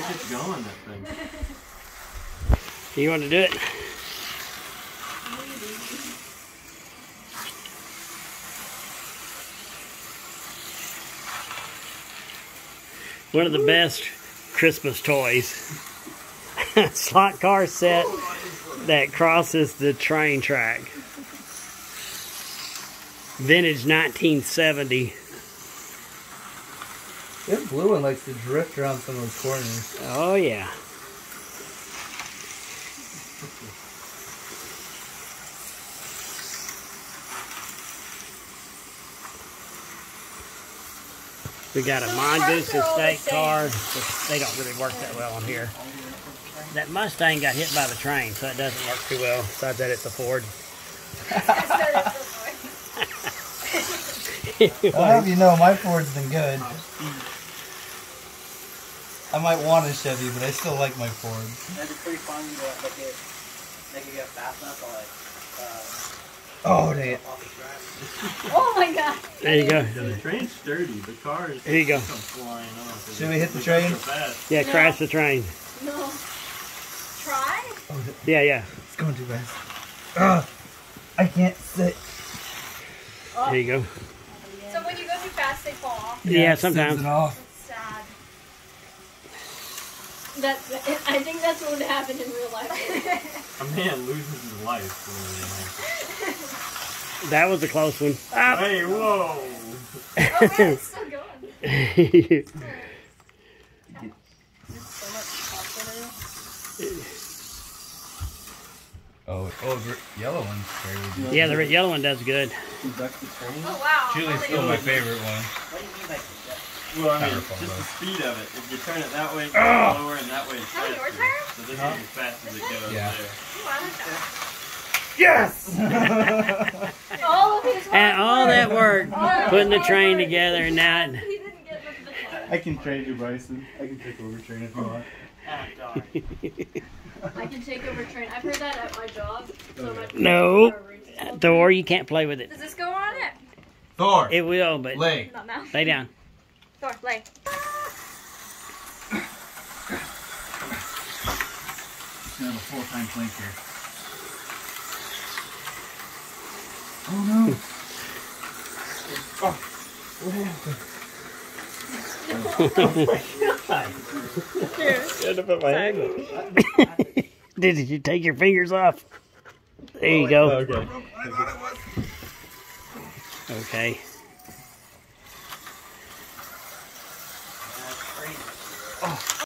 It's going, that thing. You want to do it? One of the best Christmas toys. Slot car set that crosses the train track. Vintage 1970. This blue one likes to drift around some of those corners. Oh yeah. We got a Mongoose estate car. They don't really work that well on here. That Mustang got hit by the train, so it doesn't work too well. Besides that, it's a Ford. I'll have you know, my Ford's been good. I might want a Chevy, but I still like my Ford. That'd be pretty fun to like it, make it get fast enough to like Oh, dang it. uh, off the track. Oh my god. There you go. The train's sturdy. The car is Here you go. come flying off. Should we hit the train? Yeah, No. crash the train. No. Try? Yeah, yeah. It's going too fast. Ugh, I can't sit. There you go. So when you go too fast, they fall off. Yeah, it sometimes. It off. That's. That, I think that's what would happen in real life. A man loses his life. That was a close one. he- Ah. Hey, whoa! oh man, it's still going. So much popcorn. Oh, oh, the yellow one's very good. yeah, the red- yellow one does good. Oh wow. Julie's still my favorite one. What do you mean by that? Well, I mean, Powerful, just the speed of it. If you turn it that way, it's slower, and that way it's Is that your faster. So this Huh? is as fast as it goes Yeah. there. Ooh, I like that. Yes! All of his hard And all that work, putting the train together and that. He didn't get the, the. I can train you, Bryson. I can take over train if you want. Ah. I can take over train. I've heard that at my job. So my No. are. Thor, you can't play with it. Does this go on it? Thor! It will, but Lay. Lay down. Thor, lay. Just gonna have a full time plank here. Oh no! oh my god Did you take your fingers off? There you go. Okay. Okay.